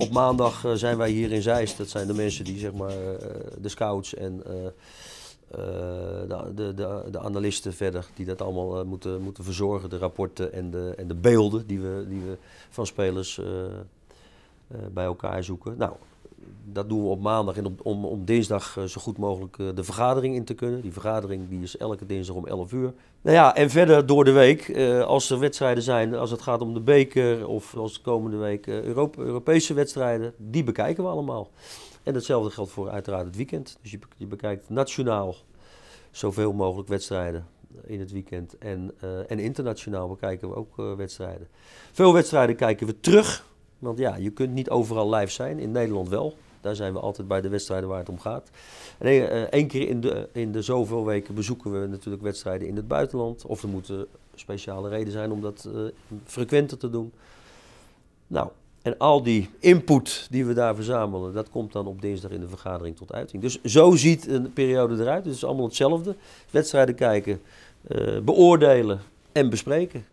Op maandag eh, zijn wij hier in Zeist. Dat zijn de mensen die zeg maar eh, de scouts en eh, de, de, de, de, analisten verder, die dat allemaal moeten, moeten verzorgen. De rapporten en de, en de beelden die we, die we van spelers bij elkaar zoeken. Nou, dat doen we op maandag en op, om, om dinsdag eh, zo goed mogelijk eh, de vergadering in te kunnen. Die vergadering die is elke dinsdag om 11 uur. Nou ja, en verder door de week, eh, als er wedstrijden zijn, als het gaat om de beker of als de komende week Europa, Europese wedstrijden, die bekijken we allemaal. En hetzelfde geldt voor uiteraard het weekend. Dus je, je bekijkt nationaal zoveel mogelijk wedstrijden in het weekend. En, en internationaal bekijken we ook wedstrijden. Veel wedstrijden kijken we terug. Want ja, je kunt niet overal live zijn. In Nederland wel. Daar zijn we altijd bij de wedstrijden waar het om gaat. En één eh, keer in de, in de zoveel weken bezoeken we natuurlijk wedstrijden in het buitenland. Of er moeten speciale reden zijn om dat frequenter te doen. Nou, en al die input die we daar verzamelen, dat komt dan op dinsdag in de vergadering tot uiting. Dus zo ziet een periode eruit. Het is allemaal hetzelfde. Wedstrijden kijken, beoordelen en bespreken.